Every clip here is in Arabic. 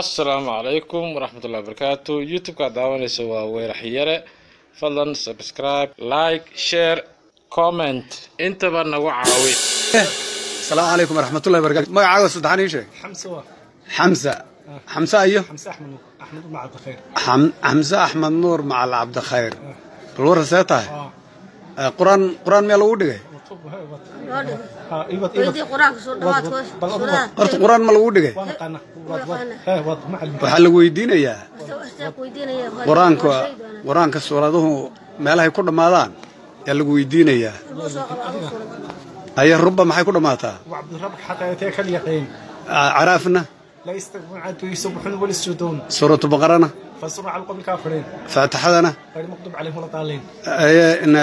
assalaamu calaykum waraxmatullahi barakaatu youtube-ka ad daawanaysa waa weeraxyare fadlan subscribe like share comment. Intaba nagu caawi. Asalaamu calaykum waraxmatullahi barakatu magacaaga saddexan ii sheeg. Xamsa ah. xamsa. Iyo? Xamse axmed nuur. Macal cabdikhayr ah. bal warasee tahay ah. eh, quraan qur'aan miyaa lagu dhigay? وط وقانا. هاي وط معلم waxaa lagu weydiinayaa qur-aanka suuraduhu meelahay ku dhammaadaan yaa lagu weydiinayaa aya ruba maxay ku dhammaataa وعبد الرب حتى يتيك اليقين Ah, caraafna لا يستكبرون عدو يسبحون ولا يسجدون suuratu baqarana فانصروا على القوم الكافرين faatixadana غير المغضوب عليهم ولا aya in-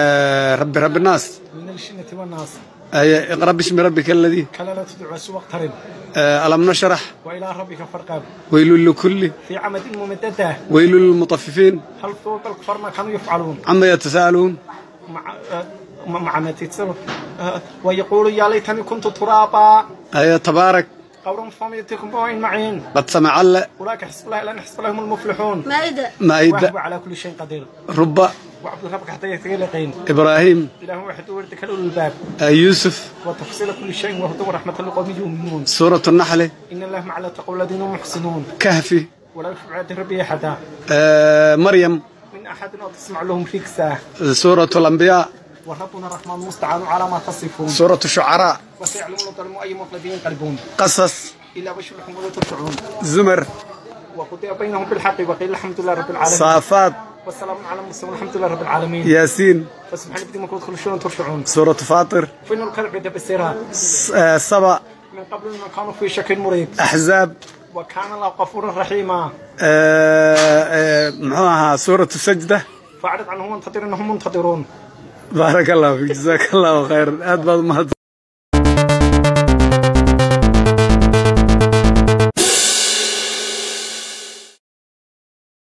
rabbi rabbi naas من الجنة والناس. aya iqra bismi rabbika aladii كلا لا تدعوا سوى اقترب alam nashrax وإلى ربك فارقب. weylun likulli في عمد ممددة. weylun lilmutafifiin هل فوق الكفار ما كانوا يفعلون؟ cama yatasaaluun مع آه، مع ما تتصل آه، ويقول يا ليتني كنت ترابا. aya tabaarak قول فميتكم بوين معين. qad samaca alle أولئك حسب الله لن حسب لهم المفلحون. maa'ida وهو على كل شيء قدير. ruba وعبد ربك حتى يتقين ibraahim إله واحد وردك أولو الباب. yuusuf وتفصيل كل شيء وهدى ورحمة لقوم يؤمنون. suuratu naxli إن الله مع التقوى الذين هم محسنون. kahfi ولا يشفع عند ربي أحدا maryam من أحد أو تسمع لهم ركسة suuratu alambiyaa وربنا الرحمن المستعان على ما تصفون. suuratu shucaraa وسيعلمون الظلم أي مطلبين ينقلبون qasas إلا بشركم ولا ترجعون zumar وقضي بينهم بالحق وقيل الحمد لله رب العالمين. saafaad والسلام على المرسلين الحمد لله رب العالمين. yaasiin فسبحان بدي ما كنت شيء ترجعون. suuratu faatir فين عند بالسيرات s- eh, saba من قبل ما كانوا في شكل مريب. axzaab وكان الله غفورا رحيما eh, muxuu ahaa suuratu sajda فأعرض عنهم وانتظر إنهم منتظرون. fik jazaaka allahu khayran aad baad umahad